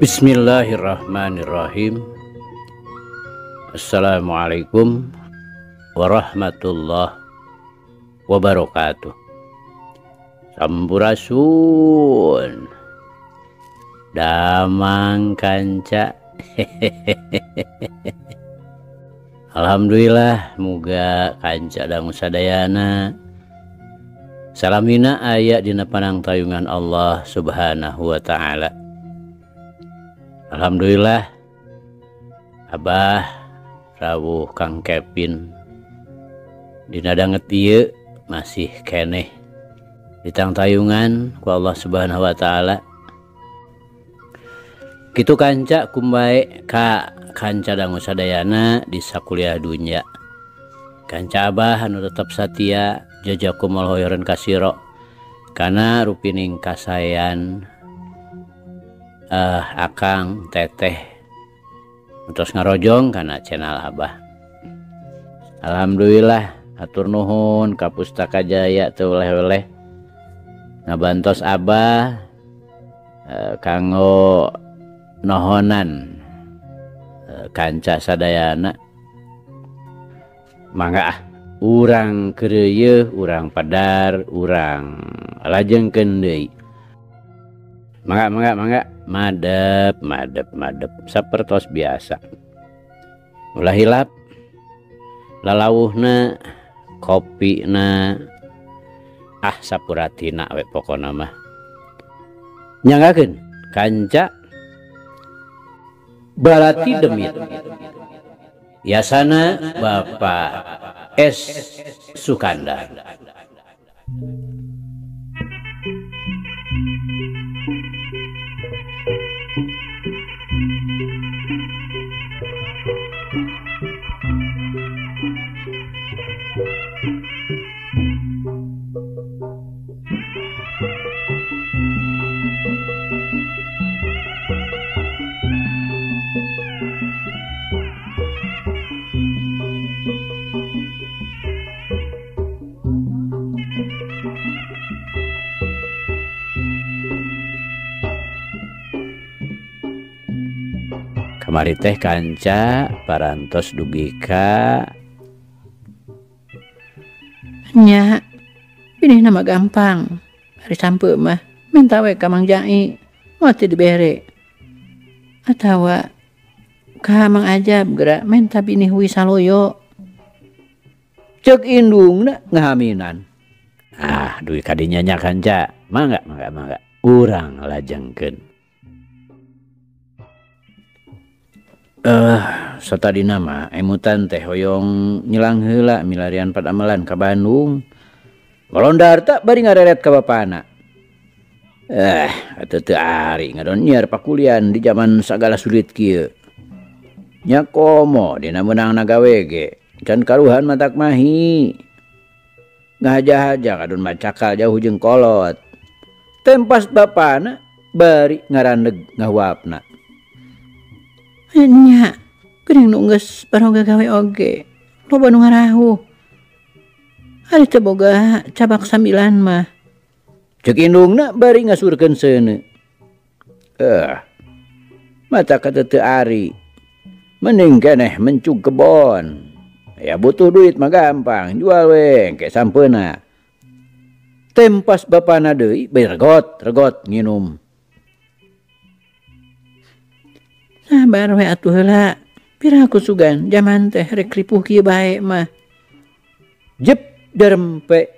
Bismillahirrahmanirrahim. Assalamualaikum warahmatullahi wabarakatuh. Sampurasun. Damang kanca. Alhamdulillah muga kanca dan sadayana. Salamina ayat dina panang tayungan Allah subhanahu wa ta'ala Alhamdulillah. Abah rawuh Kang Kevin. Dinadang ngetie masih keneh. Ditang tayungan ku Allah subhanahu Wa ta'ala. Gitu kanca kumbaik Ka kanca dangu sadayana di sakuliah dunya. Kanca Abah anu tetap Satya jajakumul hoyoran kasiro. Karena rupining kasayan uh, Akang teteh terus ngarojong karena channel Abah. Alhamdulillah atur Nuhun Kapustaka Jaya tuhleh-weleh ngabantos Abah uh, kanggo nohonan uh, kanca Sadayana. Mangga urang kereye urang padar urang lajeng Kendei mangga mangga mangga. Madep madep madep. Sapertos biasa. Ulah hilap lalawuhna kopi na ah sapuratina we pokona mah. Nyanggakeun kanca berarti demit. Yasana Bapak S. Sukanda. kamari teh kanca parantos dugika nya ini nama gampang. Hari sampe mah minta we ka Mang jai. Mau dibere. Atau kamang ajab gerak minta bini hui saloyo. Cek indung na ngahaminan. Ah duit kadinya nya kanca mangga mangga mangga. Urang lajengkeun. eh sota Dinama emutan teh hoyong nyilang hela milarian padamelan ke Bandung. Golondar tak bari ngareret ke bapana. Eh atau teu ari ngadonyer pakulian di zaman segala sulit kieu. Nya komo dina meunang nagawe ge can karuhan matak mahi. Ngahaja-haja kadun macakal jauh jeung kolot. Tempas bapana bari ngarandeg ngahuapna. nya. Gering nu geus baroga gawe oge. Loba nu ngarahu hari teu boga cabak sambilan mah cek indungna bari ngasurkeun seuneu eh ah. mata kata teu ari mending keneh mencug kebon. Ya butuh duit mah gampang. Jual weng ke sampeuna tempas bapana deui beregot regot nginum. ah baru we atuh heula piraku sugan jaman teh rek ripuh kieu bae mah. Jep darempe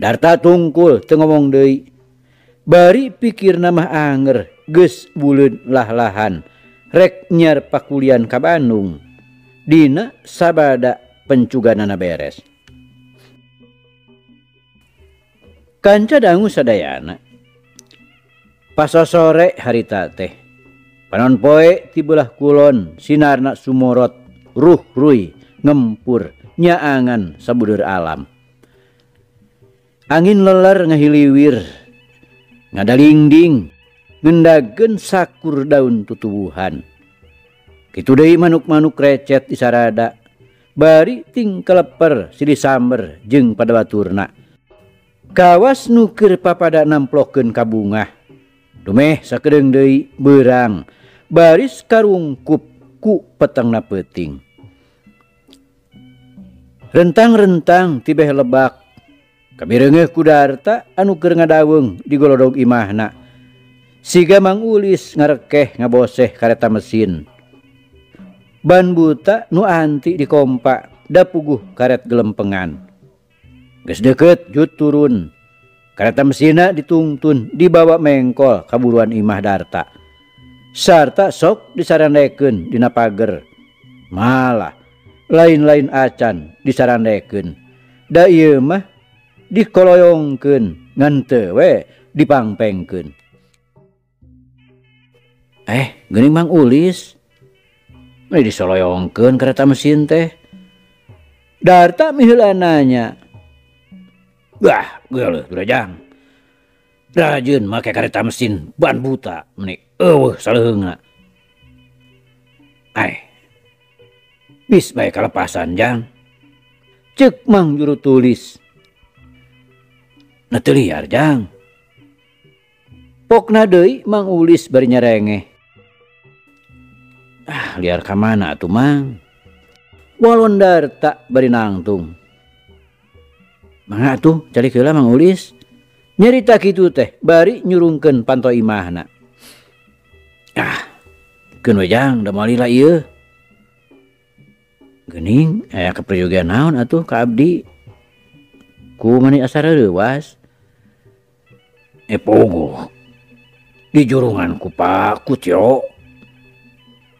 darta tungkul teu ngomong deui. Bari pikir nama anger geus buleun lah-lahan. Rek nyer pakulian ka Bandung. Dina sabada pencuganana beres. Kanca dangu sadayana. Pas sore harita teh. panon poe tibelah kulon sinarna sumorot ruh rui ngempur nyaangan sabudur alam. Angin lelar ngahiliwir ngadalingding ngendagen sakur daun tutubuhan gitu deui manuk-manuk recet isarada bari ting keleper silih samber jeung pada baturna. Kawas nuker papada namplokeun kabungah dumeh sakedeng deui beurang baris karungkup ku petang na peting. Rentang-rentang tibeh lebak. Kami renge kudarta anu keur ngadaweng di golodog imahna siga mang ulis ngarekeh ngaboseh kareta mesin. Ban buta nu anti dikompak da puguh karet gelempengan. Geus deket jut turun. Kareta mesina dituntun dibawa mengkol kaburuan imah darta. sarta sok disaraneken dina pager. Malah lain-lain acan disaraneken da ieu mah dikoloyongkeun ngan teu we dipangpengkeun. Eh geuning Mang Ulis. Ini disoloyongkeun kereta mesin teh. Darta miheulananya. Wah geuleuh durajang. Rajin make kereta mesin ban buta menik. uh, bis baik kelepasan jang cek mang juru tulis Nete liar jang Pokna deui Mang Ulis bari nyerengeh. Ah, liar ka mana atuh Mang? Walon darta bari nangtung. Mangga atuh cari heula Mang Ulis. Nyerita kitu teh bari nyurungkeun pantoimahna. Kenjang damalilah ieu Gening aya kepriyoga naon atuh ka abdi ku mani asar eh pogo di jurungan ku pak kucio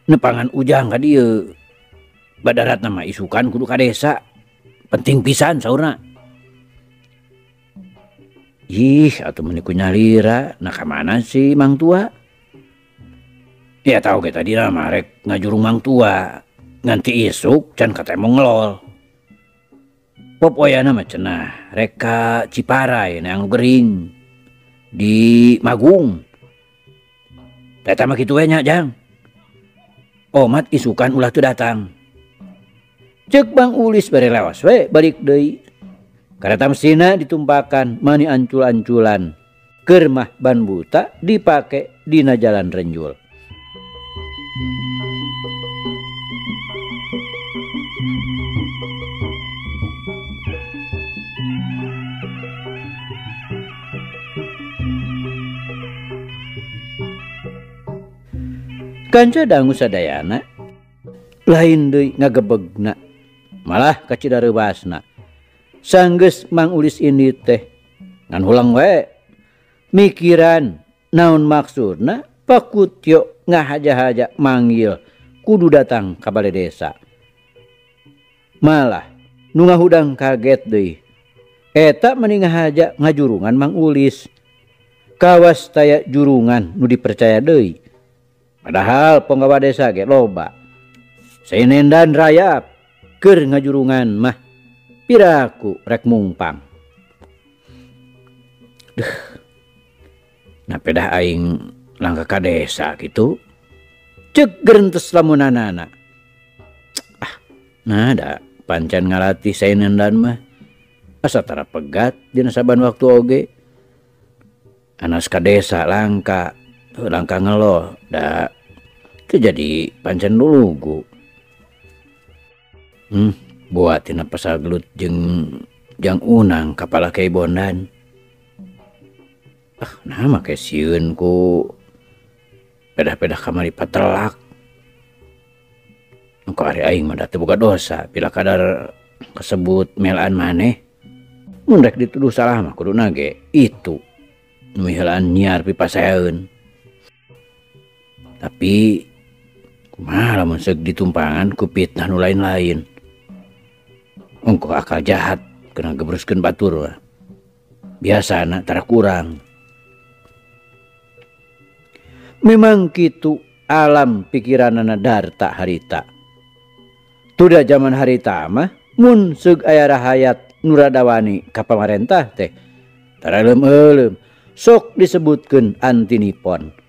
nepangan ujang ka dieu badarat nama isukan kudu ka desa penting pisan saurna ih atau meniku nyalira nah kamana sih mang tua. Ya tahu kita di marek ngajurung mang tua. Nganti isuk can kata mau ngelol. Pop oyana mah cenah reka ciparai yang gering. Di magung. Datang mah gitu nya jang. Omat isukan ulah tuh datang. Cek bang ulis bari lewas we balik deui. Karena mesina ditumpakan mani ancul-anculan. Kermah ban buta dipake dina jalan renjul. Kancadangu sadayana lain deui ngagebegna malah kacidareubasna Sanggeus Mang Ulis ini teh ngan hulang we mikiran naon maksudna pakutyo ngahaja-haja manggil kudu datang ka balai desa. Malah nu ngahudang kaget deui. Eta mending ngahaja ngajurungan Mang Ulis. Kawas taya jurungan nu dipercaya deui. padahal penggawa desa ge loba. Senendan rayap keur ngajurungan mah piraku rek mungpang. Duh. nah pedah aing langkah ka desa gitu cek gerentes lamun anak-anak ah nah da pancan ngalati senendan mah. Asa tara pegat dina saban waktu oge? Anas ka desa langka langkah ngelo dak. Itu jadi pancen dulu gu hmm buatin apa sagelut jeng jang unang kepala kebondan ah nama ke siun ku. Pedah-pedah kamari patelak. Engkau hari aing mah datu buka dosa bila kadar kesebut melaan maneh. Mundek dituduh salah mah kudu nage itu. Numihelaan nyiar pipa sayaeun tapi malah seug ditumpangan kupitnah nu lain-lain? Engkau akal jahat kena gebruskan batur lah. biasa anak kurang. Memang gitu alam pikiran anak darta harita. Tudah zaman harita mah mun seg aya rahayat nuradawani ka pamarentah teh. Tara leum sok disebutkan antinipon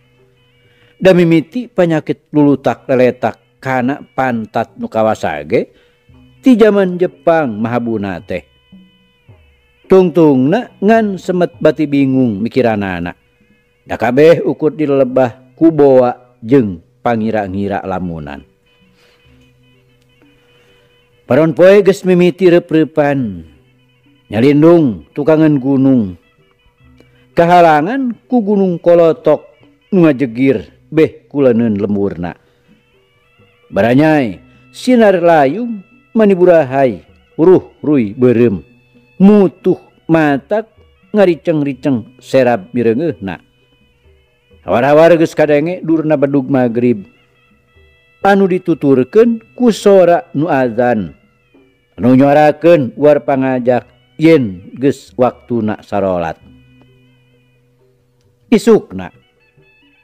Da mimiti penyakit lulutak leletak karena pantat nukawasage di zaman Jepang Mahabuna teh tungtung na ngan semet bati bingung mikiran anak. Da kabeh ukut di lebah kuboa jeng pangira-ngira lamunan. Paron poe geus mimiti rep-repan nyalindung tukangan gunung. Kehalangan ku gunung kolotok ngajegir. beh kulaneun lemurna. Baranyai sinar layung maniburahai uruh rui berem. Mutuh matak ngariceng-riceng serap birengehna hawar-hawar geus kadenge durna bedug magrib. Anu dituturkeun ku sora nu azan. Anu nyorakeun war pangajak yen geus waktuna sarolat. Isukna.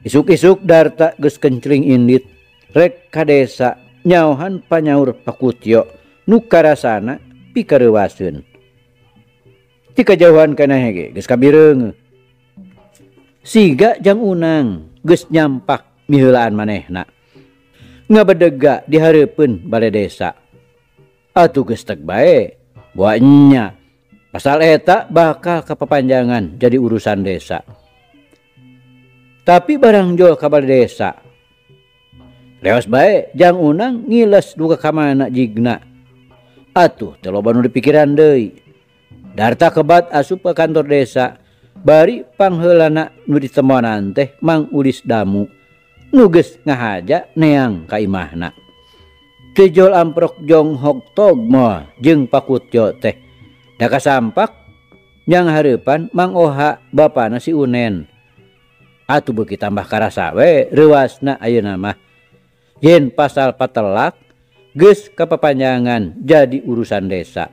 isuk-isuk darta geus kencring indit rek kadesa nyauhan panyaur pakutyo nu karasana pikareuwaseun. Ti kajauhan kana hege geus kabireung siga jang unang geus nyampak miheulaan manehna. Ngabedega di hareupeun bale desa. Atuh geus teg bae boanya pasal eta bakal kepapanjangan jadi urusan desa. tapi barang barangjol kabar desa. Leos baik jang unang ngiles duka kamana jigna. Atuh teloban nu dipikiran deui. Darta kebat asup ke kantor desa bari pangheulana nu ditemuan teh Mang Ulis Damu. Nuges ngahaja neang ka imahna. Tejol amprok jong hok togmo jeung pakutyo teh. Da kasampak yang harapan Mang Oha bapana si Unen. atuh beki tambah karasa we rewasna ayeuna mah. Yen pasal patelak geus kepapanjangan jadi urusan desa.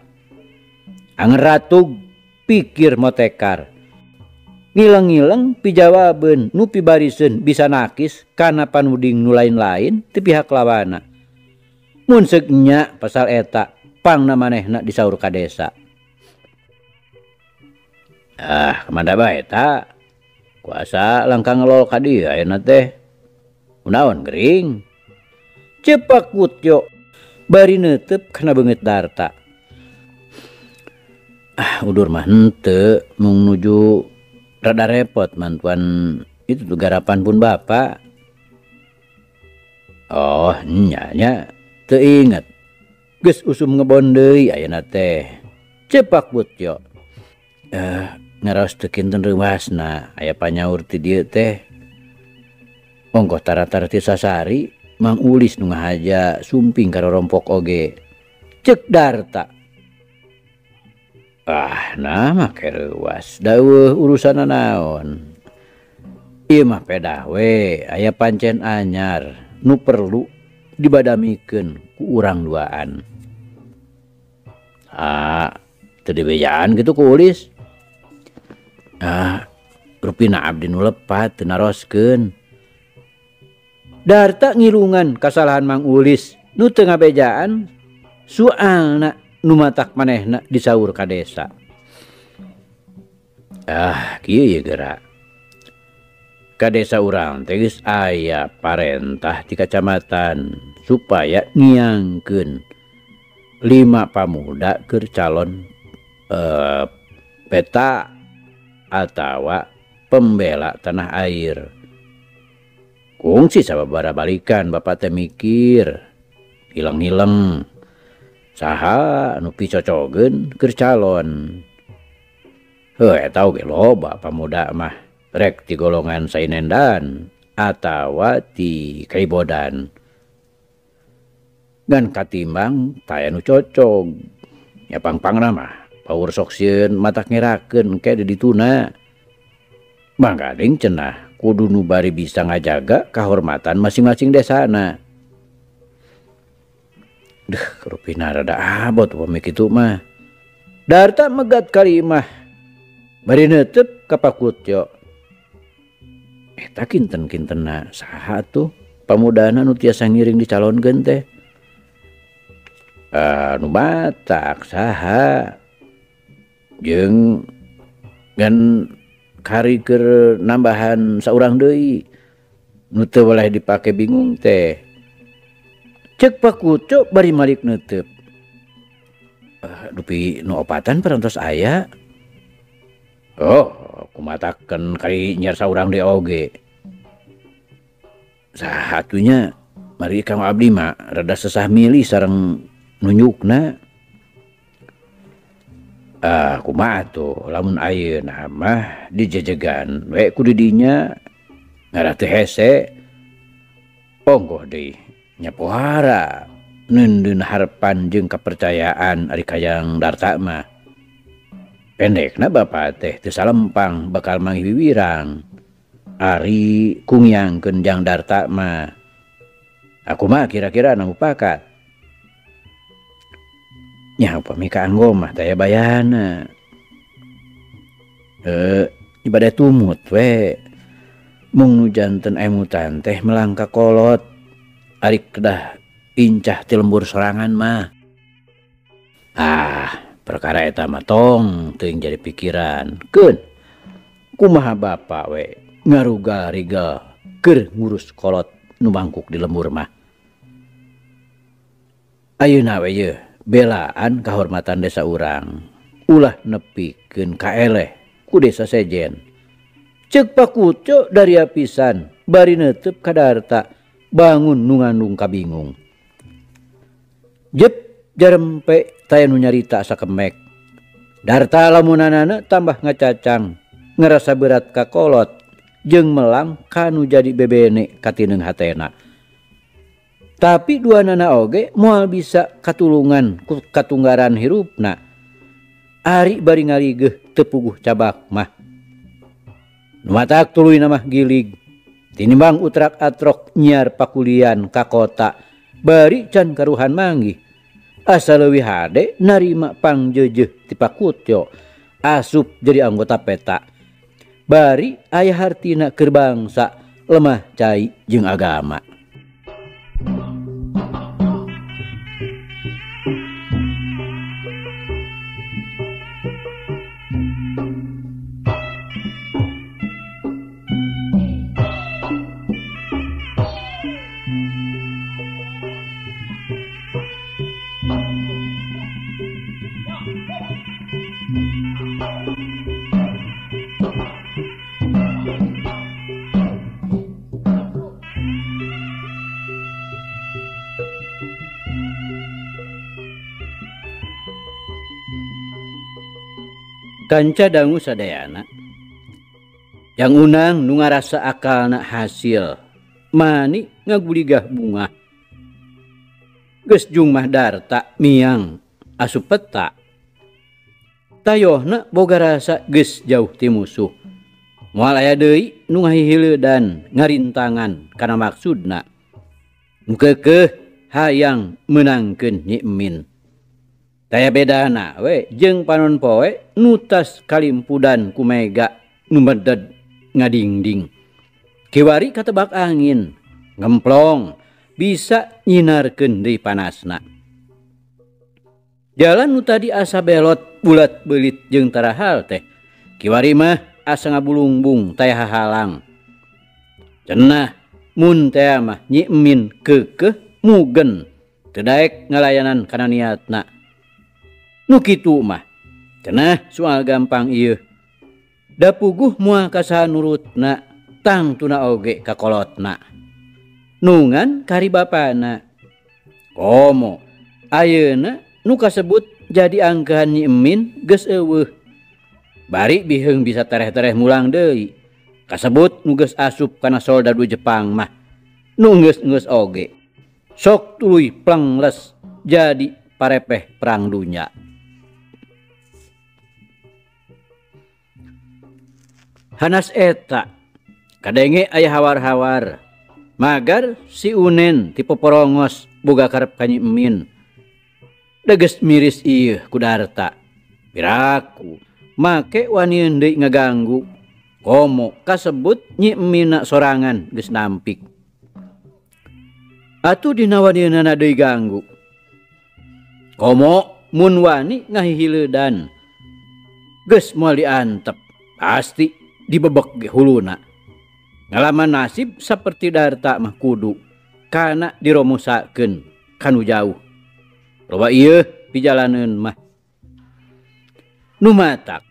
Anger ratug pikir motekar. Ngileng-ngileng pijawaben nu pibariseun bisa nakis kana panuding nu lain-lain ti pihak lawana. Mun seuk pasal eta pangna manehna disaur ka desa. Ah kemana bae eta? kuasa langkah ngelol ka dia ayeuna teh. Menawan gering? Cepak kutyo bari netep kena banget darta. Ah udur mah henteu mung nuju rada repot mantuan itu tuh garapan pun bapak oh nyanya teingat geus usum ngebon deui ayeuna teh. Cepak kutyo eh ngeroskin rumahna aya panyaur ti dia teh. Ongkoh tara-tarti sasari mang ulis nu ngahaja sumping karo rompok oge. Cek darta. Ah nama kerewas. Dawuh urusan naon? Ieu mah pedah we aya pancen anyar. Nu perlu dibadamikeun ku urang duaan. Ah teu dibejaan gitu ku ulis. ah rupina Abdi nu lepat teu naroskeun. Darta ngilungan kasalahan Mang Ulis. Nu ngabejaan? Bejaan nu numatak manehna disaur ka desa. Ah kieu gerak ka desa urang teh geus aya parentah di kacamatan supaya ngiangkeun lima pamuda ke calon eh, peta atawa pembela tanah air. Kungsi sababara balikan Bapak teh mikir. Hilang-hilang. Saha nupi cocogen ker calon. He tahu ge loba pamuda mah. Rek di golongan sainendan atawa ti kaibodan. Gan katimbang tayanu cocok ya pang pang mah Kaur sok sieun matak ngerakeun ngeraken di dituna Bang cenah kudu nu bari bisa ngajaga kehormatan masing-masing desana Duh, rupina rada abot pamik itu mah. Darta megat kalimah. Bari netep kapakut yo. Eh, Eta kinten-kintena saha tuh pamudana nu tiasa ngiring dicalonkeun teh. Uh, nu batak saha jeng gan kari ke nambahan seorang Dei nute boleh dipakai bingung teh. Cek pakucuk bari Malik nutup uh, ah, dupi nuopatan perantos ayah Oh kumatakan kali kali saurang orang oge. Satunya Mari kamu Abdi mah rada sesah milih sarang nunjukna. Ah, uh, kuma tuh lamun ayeuna nama dijejegan dinya didinya teh hese onggo deh nyapohara neundeun harapan jeung kepercayaan ari kayang darta mah. Pendekna bapak teh teu salempang bakal manghiwirang ari kungyang kenjang darta mah. Aku mah kira-kira nang pakat. nya pemikaan mah daya bayana. Eh ibadah tumut we. Mung nu janten emutan teh melangka kolot Ari kedah incah ti lembur serangan mah. Ah perkara eta mah tong teu jadi pikiran. Keun kumaha bapak we ngaruga riga keur ngurus kolot nu mangkuk di lembur mah? Ayeuna we ye? belaan kehormatan desa urang. Ulah nepiken kaeleh ku desa sejen. Cek pakuco dari apisan bari netep kadarta bangun nungandung kabingung jep jarempe tayanu nyarita asa kemek. Darta lamunanana tambah ngacacang ngerasa berat kakolot jeng melang kanu jadi bebene katineng hatena. tapi dua nana oge mual bisa katulungan katunggaran hirupna. Ari bari ngaligeh tepuguh cabak mah. Matak tuluy nama gilig. Tinimbang utrak atrok nyiar pakulian ka kota bari can karuhan manggih. Asa leuwih hade narima pangjejeh ti pakutyo asup jadi anggota peta. Bari aya hartina keur bangsa lemah cai jeung agama. kanca dangu sadayana. Yang unang nu ngarasa akalna akal na hasil mani ngaguligah bunga. Mah darta miang asup peta. Tayohna boga rasa geus jauh ti musuh. Moal aya deui nu ngahihiledan ngarintangan kana maksudna. Mukekeh hayang menangkeun nyimin. daya bedana we. Jeng panon poe nutas kalimpudan kumega numeded ngadingding. Kiwari katebak angin ngemplong bisa nyinarkeun deui panasna. Jalan nu tadi asa belot bulat belit jeung tarahal teh. Kiwari mah asa ngabulungbung taya halang. cenah mun teh mah nyimin kekeh mugen. Tedaek ngalayanan kana niatna. Nukitu mah. Cenah soal gampang iya Da puguh moal kasaha nurutna tang tuna oge kakolotna Nungan kari bapana Komo ayeuna nu kasebut jadi angkahan nyimin geus eueuh. Bari biheng bisa tereh-tereh mulang deui. Kasebut nuges asup kana soldadu Jepang mah. Nu geus-geus oge. Sok tuluy plengles jadi parepeh perang dunya. Hanas eta. Kadenge ayah hawar-hawar. Magar si unen tipe porongos boga karep kanyi emin. Dages miris iya kudarta. Piraku make wani deui ngaganggu. Komo kasebut nyi emina sorangan geus nampik. Atuh dina waniana deui ganggu. Komo mun wani ngahihileudan. Geus moal diantep. Pasti dibebek huluna. Ngalaman nasib seperti darta mah kudu karena diromusakeun kanu jauh. Loba iya pijalanan mah. Numatak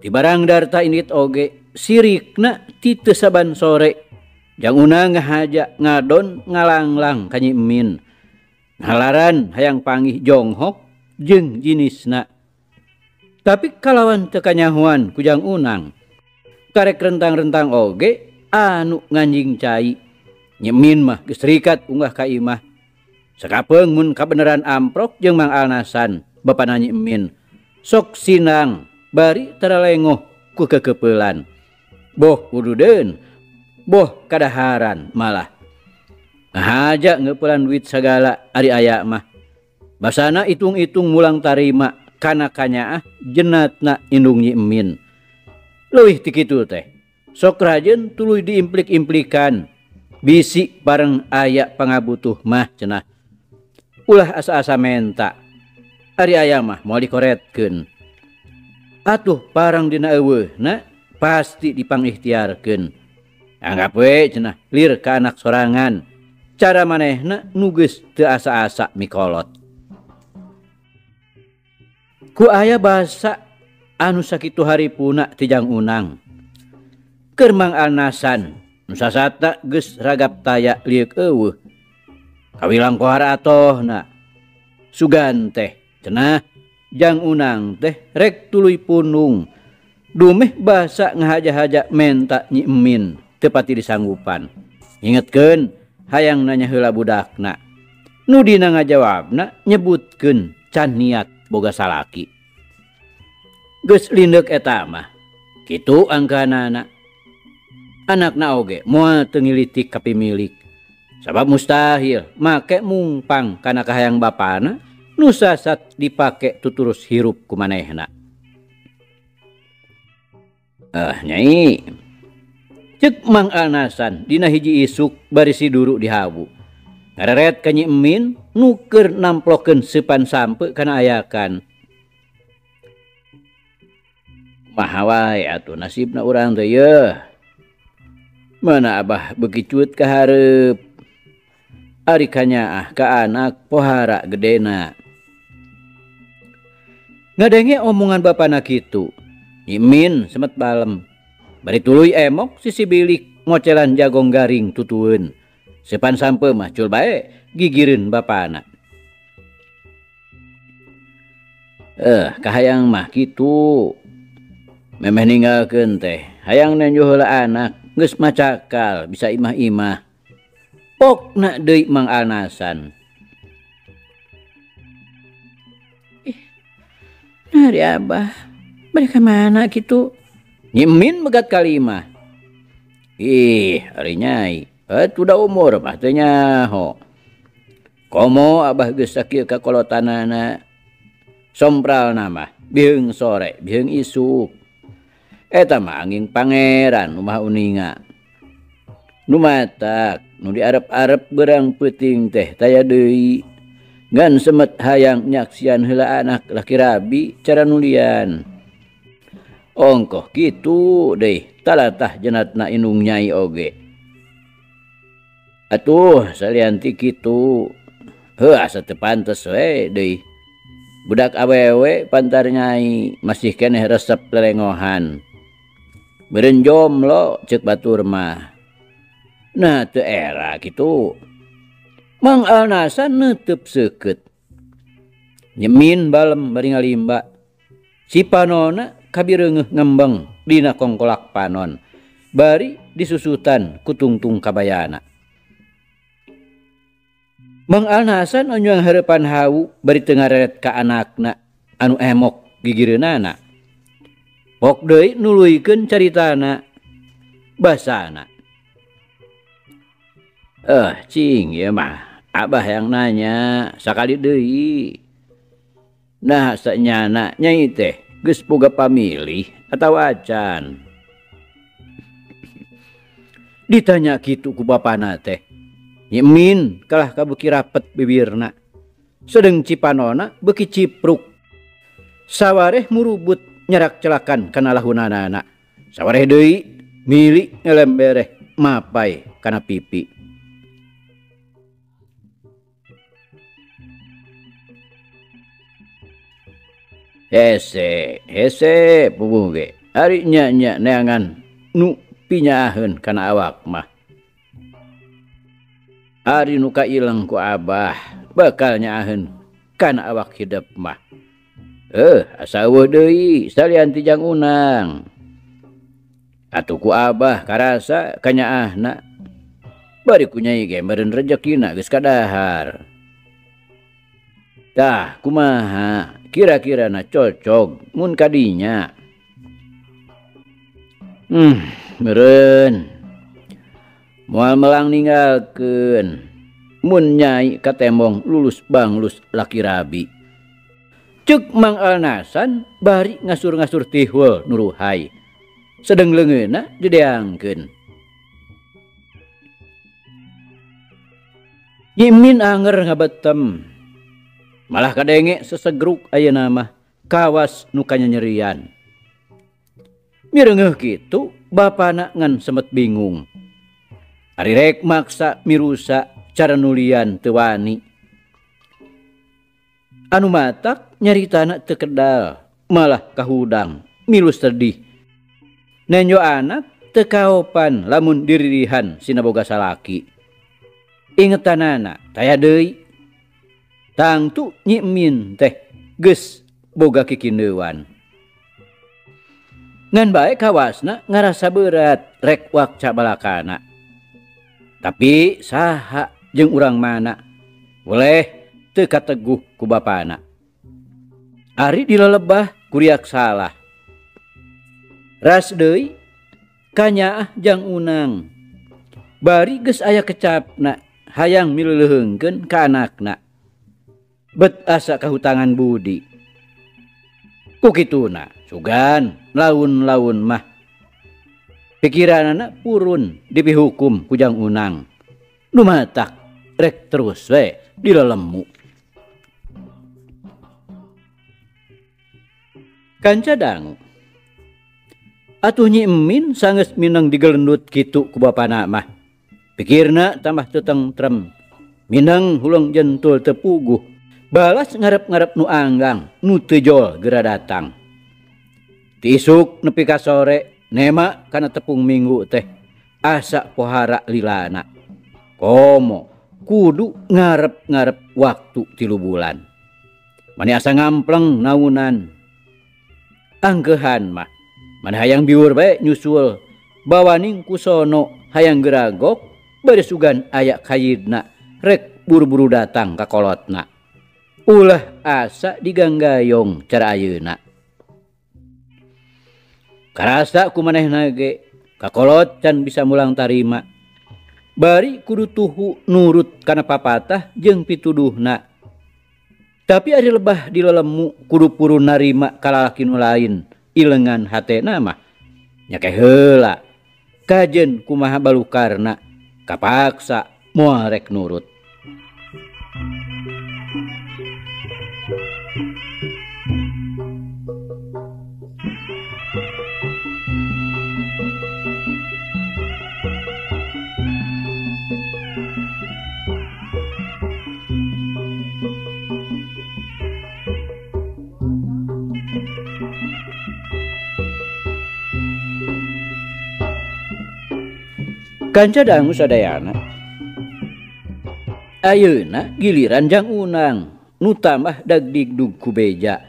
di barang darta ini oge sirikna titu saban sore. Jang una ngahaja ngadon ngalanglang kanyimin. Ngalaran hayang pangih jonghok jeng jinisna. Tapi kalawan tekanyahuan kujang unang karek rentang-rentang oge anu nganjing cai. Nyemin mah gesrikat unggah ka imah. Sakapeung mun kabeneran amprok jeung Mang Alnasan bapak nanyimin sok sinang bari teralengoh ku kekepelan. Boh wududeun boh kadaharan malah. Ngahaja ngepelan duit segala ari aya mah. Basana itung-itung mulang tarima kana kanyaah jenatna indung nyimin lewih dikitu teh. Sok rajen tuluy diimplik-implikan. Bisik bareng ayak pangabutuh mah cenah. Ulah asa-asa menta. Ari aya mah mau dikoretkeun. Atuh parang dina eueuh na pasti dipangikhtiarkeun. Anggap we cenah lir ka anak sorangan. Cara manehna nuges teu asa-asa mikolot. Ku aya bahasa anu sakitu hari puna tijang unang. Kermang alnasan nusasata ges ragap taya liuk ewe kawilang kohara atoh na. Sugan teh cenah jang unang teh rek tuluy punung. Dumeh basa ngahaja-haja menta nyimin tepati disanggupan. Ingetkeun hayang nanya heula budakna. Nudina ngajawabna nyebutkeun can niat boga salaki. lindek etama gitu angka anak-anak. Anak nage mua tenggelitik tapi milik. Sabab mustahil make mupang karena kahayang bapana nusa sat dipake tuturus hirup kumanehna. Ah nyai. Cek mang anasan dina hiji isuk barisi duru dihabu ngareret kanyi emin nuker namploken sepan sampe Kana ayakan. Mahawai atuh nasibna urang teh ya mana abah begicut ka hareup ari ah ka anak pohara gedena. Ngadenge omongan bapana kitu Imin semet balem. Bari tuluy emok sisi bilik ngocelan jagong garing tutueun. Sepan sampe mah cul bae gigireun bapana Eh, kahayang mah gitu memeh ninggalkeun teh. Hayang nenjuhla anak geus macakal bisa imah-imah. Pokna deui mang anasan Ih hari Abah. Abah mereka mana gitu nyimin megat kalimah. Ih hari nyai. Eh udah umur mah teh nyaho. Komo abah geus sakieu ka kolotanana. Sompral nama. Biheung sore biheung isuk. etama angin Pangeran rumah uninga. Numatak nu diarep-arep berang peting teh taya deui. Ngan semet hayang nyaksian heula anak laki rabi cara nulian. Ongkoh gitu deh talatah jenatna inung nyai oge. Atuh salianti gitu heuh asa teu pantes we deui. Budak awewe pantar nyai masih keneh resep lelengohan. berenjom lo cek batur mah nah te era gitu mang alnasa netep seket nyemin balem bari ngalimba. Si panona kabirengeh ngembeng dina kongkolak panon. Bari disusutan kutungtung kabayana. Mang Alnasan onjuang harapan hau bari tengah reret ka anakna anu emok gigireunana. Pok deui nuluykeun caritana basana. Eh, cing ya mah. Abah yang nanya sakali deui. Nah, sanyana nyai teh geus boga pamilih atau acan. Ditanya kitu ku bapana teh. Yemin kalah kabuki rapet bibirna. Sedeng cipanona beki cipruk. Sawareh murubut nyerak celakan karena lahunanana sawwareh Dewi milik ngelembereh mapai karena pipi. Hese hese pubuge hari nyanya neangan nu pinyaahun karena awak mah. Ari nuka ileng ku Abah bakal nyaahun karena awak hidup mah. eh asa salian ti jang unang. Atuh ku Abah karasa kanyaahna. Bari ku nyai ge meureun rezekina geus kadahar. Tah kumaha? Kira-kira na cocok mun kadinya? Hmm meureun. moal melang ninggalkeun. Mun nyai katembong lulus banglus laki rabi. Cuk Mang Alnasan bari ngasur-ngasur tihul nuruhai. Sedeng leungeuna dideangkeun. Yimin anger ngabetem. Malah kadenge sesegruk ayeuna mah kawas nu nyerian. Mireungeuh kitu bapana ngan semet bingung. Ari rek maksa mirusa cara nulian teu wani anu matak nyarita anak tekedal malah kahudang milus sedih nenyo anak tekaopan lamun diririhan sinaboga salaki. Ingetan anak taya deui. Tangtu nyimin teh ges boga kikindewan. Ngan baik kawasna ngerasa berat rek wak cabalakana tapi saha jeng urang mana? Boleh. teka teguh ku bapana. Ari dilelebah kuriak salah. Ras deui kanyaah jang unang. Bari geus aya kecapna hayang mileuleungkeun ka anakna. Bet asa kahutangan budi. Ku kituna sugan laun-laun mah. Pikiranana purun dipihukum kujang unang. Numatak rek terus we dilelemu. kancadang. Atuh nyi nyimin sanges Minang digelendut gitu ku bapana mah. Pikirna tambah tetengrem Minang hulung jentul tepuguh. Balas ngarep-ngarep nu Anggang nu tejol gera datang. Tisuk nepi ka sore nema kana tepung minggu teh. Asa pohara lilana. Komo kudu ngarep-ngarep waktu tilu bulan. Mani asa ngampleng naunan. angkehan mah. Mana hayang biur baik nyusul. Bawaning kusono hayang geragok bersugan ayak kayidna. Rek buru-buru datang ke kolotna. Ulah asa diganggayong cara ayeuna. Karasa ku maneh nage kakolot can bisa mulang tarima. Bari kudu tuhu nurut kana papatah jeung pituduhna. tapi ada lebah di lelemu kudupuru narima kalalaki nu lain. Ilengan hate nama. Nyake hela kajen kumaha balukarna kapaksa moal rek nurut. kanca dangu sadayana? Ayeuna giliran jang unang. Nu tambah dagdigdug kubeja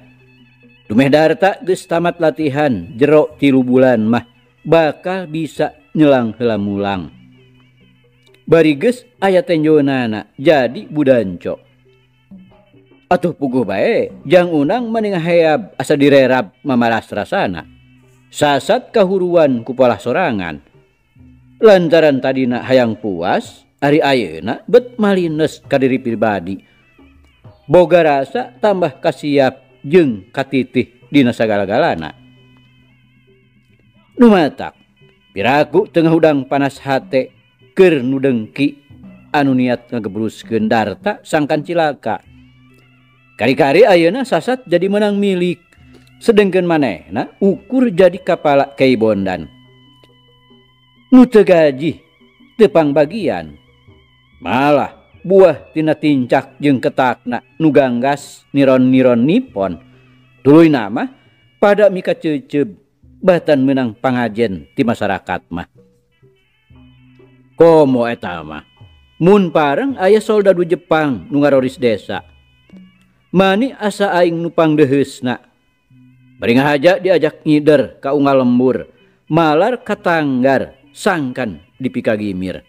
Dumeh darta geus tamat latihan jero tilu bulan mah. Bakal bisa nyelang heula mulang Bari geus aya tenjonana jadi budanco. Atuh puguh bae jang unang mending hayab asa direrab mamaras rasana. Sasat kahuruan kupolah sorangan. lantaran tadina hayang puas Ari Ayeuna bet malines ka diri pribadi. Boga rasa tambah kasiap jeng katitih dina sagala-galana. Numatak piraku tengah udang panas hate ker nudengki anu niat ngegebrus darta sangkan cilaka. Kari-kari ayeuna sasat jadi menang milik. Sedengkeun manehna ukur jadi kepala kei bondan nute gaji tepang bagian. Malah buahtina tincak jeung ketakna nuganggas niron-niron nipon. Dulu nama pada mika ceceb batan menang pangajen di masyarakat mah. Komo etama Mun pareng ayah soldadu Jepang nungaroris desa. Mani asa aing nupang dehesna beringa haja diajak ngider ka unga lembur malar katanggar sangkan dipikagimir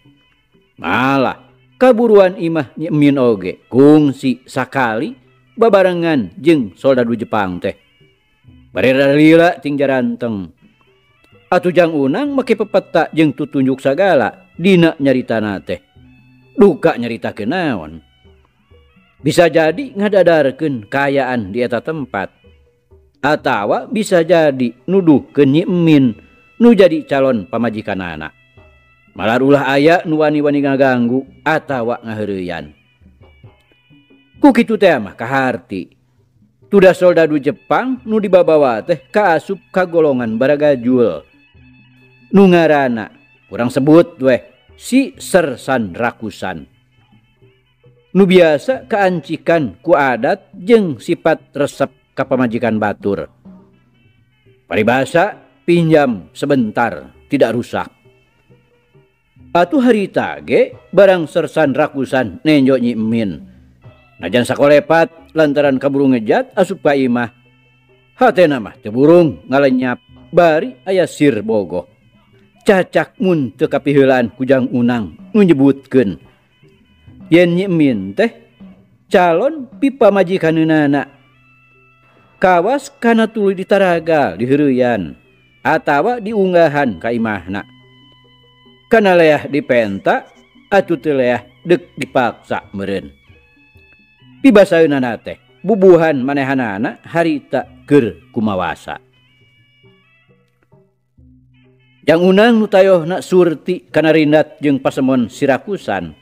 malah kaburuan imah nyemin oge kungsi sakali babarengan jeng soldadu Jepang teh. Barera lila ting jaranteng. Atujang unang make pepeta jeng tutunjuk sagala dina nyarita teh. Duka nyarita kenaon. Bisa jadi ngadadarkan kayaan di eta tempat atawa bisa jadi nuduh kenyimin nu jadi calon pamajikan anak. Malar ulah aya nu wani-wani ngaganggu atawa ngahereuyan ku kitu teh mah kaharti. Tudah soldadu Jepang nu dibabawa teh kaasup ka golongan baragajul. Nu ngarana kurang sebut weh si sersan rakusan. Nu biasa keancikan ku adat jeng sifat resep kapamajikan batur. Paribasa pinjam sebentar, tidak rusak. Atuh hari tage barang sersan rakusan nenjo nyimin. Najan sakolepat lantaran kaburu ngejat asup ka imah. Hatena mah teburung ngalenyap bari aya sir bogo. Cacak mun teu kapiheulan kujang unang nyebutkeun. Yen nyimin teh calon pipa majikanana. Kawas kana tuluy ditaraga di heureuyana. atawa diunggahan kaimahna karena leah dipenta atuh leah dek dipaksa meren pibasayuna teh bubuhan manehanana harita ger kumawasa. Yang unang nutayoh nak surti kana rindat jeung pasemon sirakusan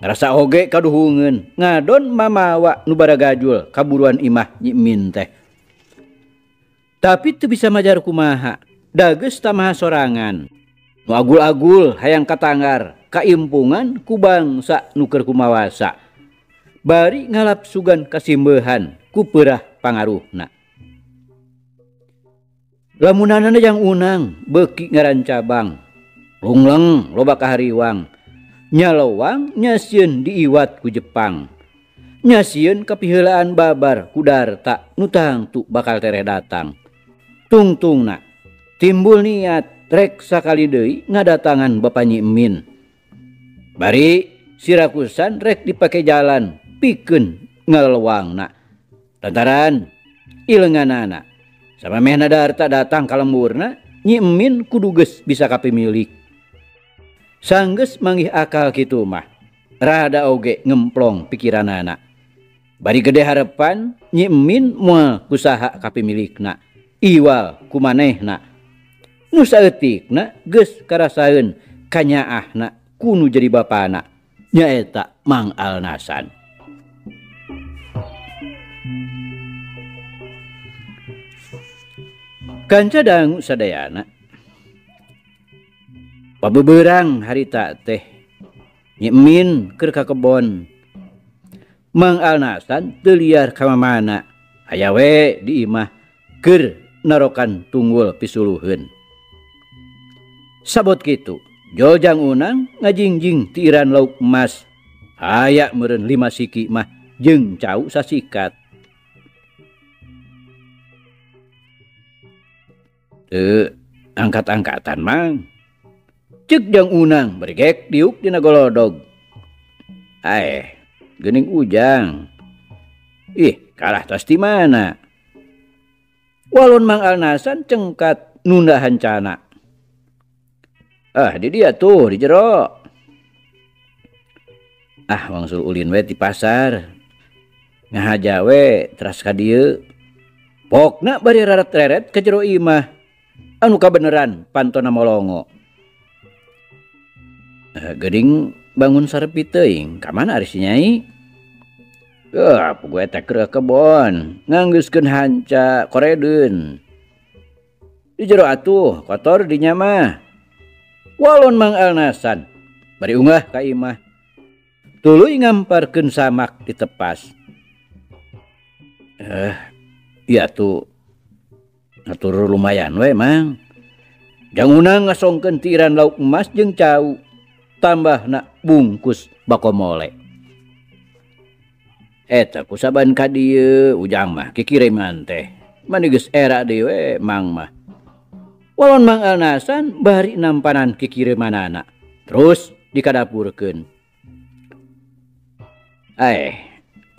ngerasa oge kaduhungeun ngadon mamawa nubara gajul kaburuan imah nyimin teh. tapi itu bisa majar kumaha? Dages tamaha sorangan. Nu agul-agul hayang katanggar kaimpungan ku bangsa nuker kumawasa. Bari ngalap sugan kasimbehan ku perah pangaruhna. Lamunanana yang unang beki ngaran cabang lungleng loba kahariwang. Nyalowang nyasieun diiwat ku Jepang. Nyasieun kapihelaan babar kudarta nutang tu bakal tereh datang. tungtung na timbul niat rek sakali deui ngadatangan Bapaknyi Emin. Bari Sirakusan rek dipakai jalan pikeun ngaleuwangna tantaran ilenganana sama mehna darta datang kalemburna nyi Emin kuduges bisa kapi milik manggih akal kitu mah rada oge ngemplong pikiranana bari gede harapan nyi Emin moal kusaha kapi milikna iwal kumanehna. Nusaetikna geus karasaeun kanyaahna kunu jadi bapana nyaeta Mang Alnasan. Kanca dangu sadayana pabeberang harita teh nyemin keur ka kebon Mang Alnasan teu liar ka mana hayawe di imah keur narokan tunggul pisuluhun sabot gitu Jojang unang ngajingjing tiran lauk emas. Aya meren lima siki mah jeng cau sasikat. Eh angkat-angkatan mang cek jang unang bergek diuk dina golodog. Eh gening ujang. Ih kalah tas di mana? walon mangalnasan cengkat nunda hancana. Ah di dia tuh di jero. Ah wangsul ulin we di pasar. Ngahaja we teras ka dieu pokna bari rarat reret ke jero imah anu kabeneran pantona molongo. Eh, ah, gering bangun sarepi teuing ka mana ari nyai gue tak kebon. Ngangguken hanca koredeun. di jero atuh kotor di nyama. Walon mang alnasan. Bari unggah ka imah. Tuluy ngamparkeun samak ditepas eh iya tuh. Atur lumayan we mang. Jangunang ngasongkeun tiran lauk emas jeung cau tambah nak bungkus bako mole eta kusaban ka dieu ujang mah kikiriman teh. Manigeus era dewe mang mah. Walon mang alnasan bari nampanan kikirimanana. Terus dikadapurkeun. Eh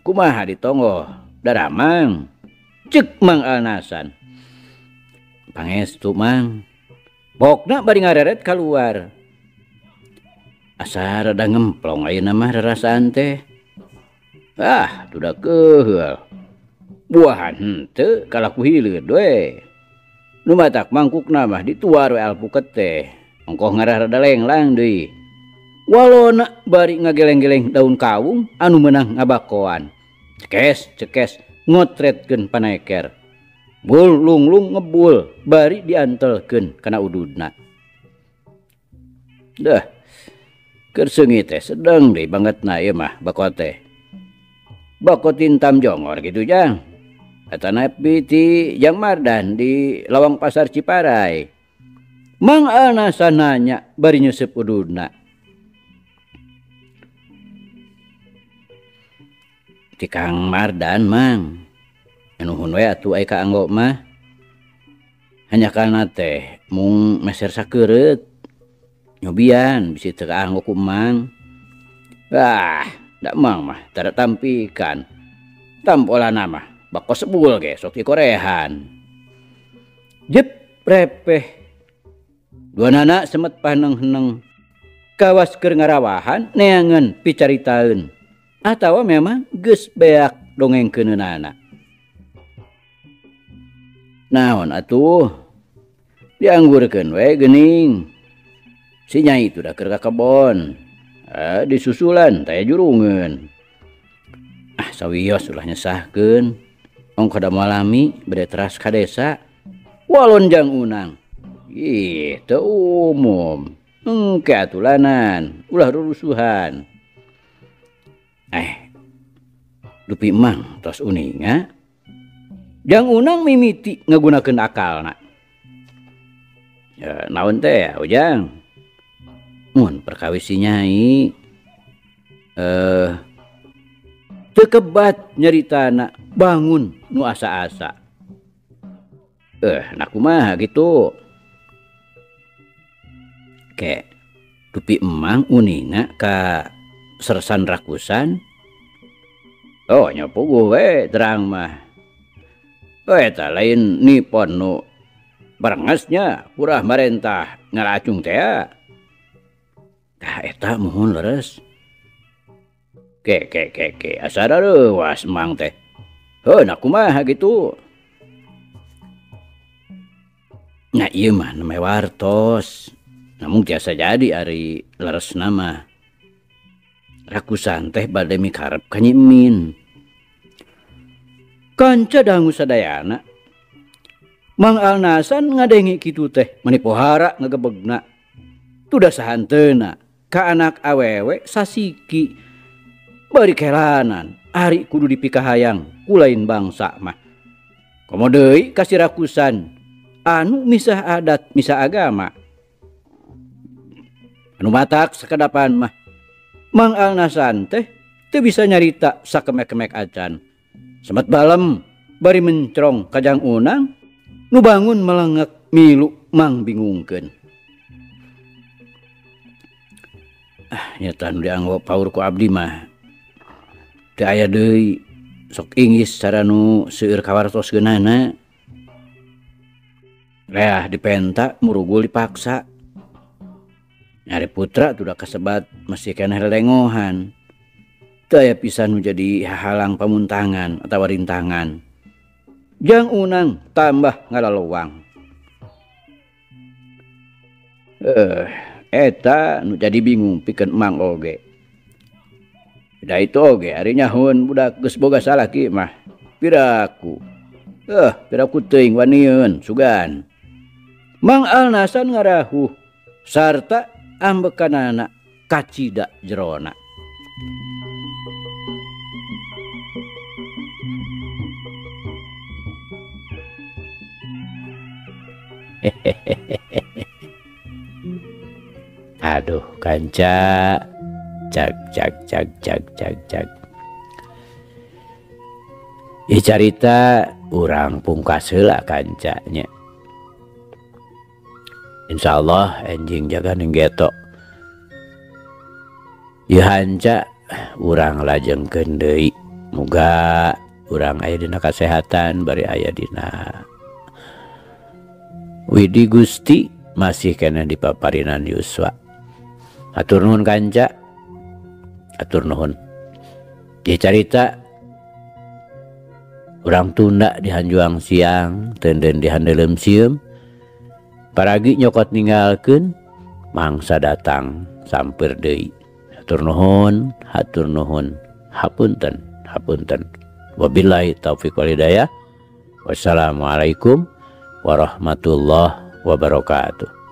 kumaha ditonggo daramang cek mang alnasan. Pangestu mang. Bokna bari ngareret keluar asar rada ngemplong ayeuna mah rarasaan teh. ah sudah ke buahankalaku hmm, we matak mangkuk nama dituar alpuket teh ongkoh ngarah-rada lenglang deui. walau bari ngageleng-geleng daun kawung anu menang ngabakoan. Cekes cekes ngotretkeun paneker. Bul lunglung ngebul bari diantelkeun kana ududna. Dah kersengit teh sedang deh banget na ya mah bakote. bako tintam jongor gitu ja nabi ti yang mardan di lawang pasar Ciparai. Mang ana sananya bari nyusep uduna ti Kang Mardan mang. Nuhun we atuh ai ka anggo mah. Hanya karena teh mung meser sakeureut nyobian bisi teu kaanggo ku mang. Wah. Ndak mang mah, tada tampikan. Tampola nama, bako sebul ge, sok korehan. Jep repeh. Dua nana semet paneng heneng. Kawas ker ngarawahan neangan picaritaeun. Atawa memang geus beak dongeng keunana. Naon atuh? Dianggurkeun we geuning. Si nyai itu dah ka kebon. eh, disusulan taya jurungan ah sawios ulah nyesahken ong kada malami desa. Walon Jang unang Ih, teu umum engke tulanan ulah rurusuhan eh dupi emang tos uninga jang unang mimiti ngagunakan akal nak ya, naon teh ya ujang Mun perkawisi nyai eh tekebat nyerita anak bangun nu asa-asa. Eh, naku mah gitu. ke dupi emang unina ka sersan rakusan. Oh nyapu gue terang mah. Eh, tak lain nipon nu barengasnya kurah merentah ngaracung teh. eta mohon leres. Ke ke ke ke asara was mang teh. Heuh nak kumaha gitu. Nah iya mah namanya wartos. Namun tiasa jadi ari leres nama. Rakusan teh badai mikarep kanyimin. Kanca dangu sadayana. Mang Alnasan ngadengi kitu teh mani pohara ngegebegna tuh dah sahantena Ka anak awewe sasiki. Bari kelanan Ari kudu dipikahhaang kulain bangsa mah. Komodei kasih rakusan anu misah adat misah agama. Anu matak sekedapan mah. Mang Alnasan teh teu bisa nyarita sakemek-kemek acan. Semet balem bari mencrong kajang unang nu bangun melengek milu mang bingungkeun. dianggap mah. Teu aya deui sok Inggris cara nu seueur kawartos geunana leah dipenta murugul dipaksa. Nyari putra sudah kesebat meski karena lengohan daya pisan menjadi halang pamuntangan atau rintangan jang unang tambah ngalaluang eh uh. eta nu jadi bingung pikeun emang oge. Da itu oge ari nyahun budak geus boga salaki mah. Piraku. Eh piraku teuing wanieun sugan. Mang alnasan ngarahu sarta ambekanana kacida jerona. Aduh kanca cak cak cak cak cak cak. I carita orang pungkas heula kancanya Insya Allah anjing jaga ning getok Ihanca urang lajengkeun deui. Muga urang aya dina kesehatan bari aya dina. Widi Gusti masih kena di paparinan Yuswa atur nuhun kanca atur nuhun. Dia carita orang tunda di Hanjuang siang tenden di Handelem sium paragi nyokot ninggalkan mangsa datang sampir deui. Atur nuhun atur nuhun. Hapunten hapunten. Wabillahi taufiq wal hidayah. Wassalamualaikum warahmatullahi wabarakatuh.